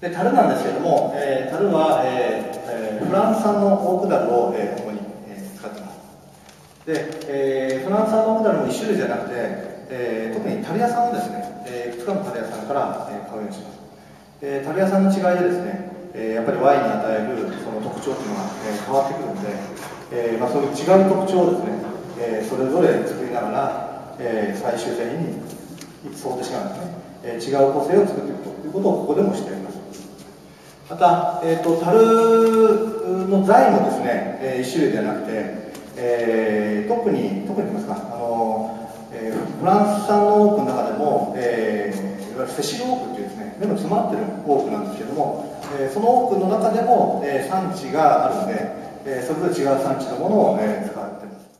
で樽なんですけども、えー、樽は、えーえー、フランス産のオークダルを、えー、主に、えー、使ってます。で、えー、フランス産のオークダルも1種類じゃなくて、えー、特に樽屋さんをですね、えー、いくつかの樽屋さんから、えー、買うようにします、えー、樽屋さんの違いでですね、えー、やっぱりワインに与えるその特徴っていうのが、えー、変わってくるので、えーまあ、そういう違う特徴をですね、えー、それぞれ作りながら、えー、最終的に想定しながらですね、えー、違う個性を作っていくということをここでもしております。また、えーと、樽の材もですね、えー、一種類ではなくて、えー、特に特に言いますかあの、えー、フランス産のオークの中でも、えー、いわゆるセシルオークっていうですね目の詰まってるオークなんですけども、えー、そのオークの中でも、えー、産地があるので、えー、それぞれ違う産地のものを、えー、使ってます。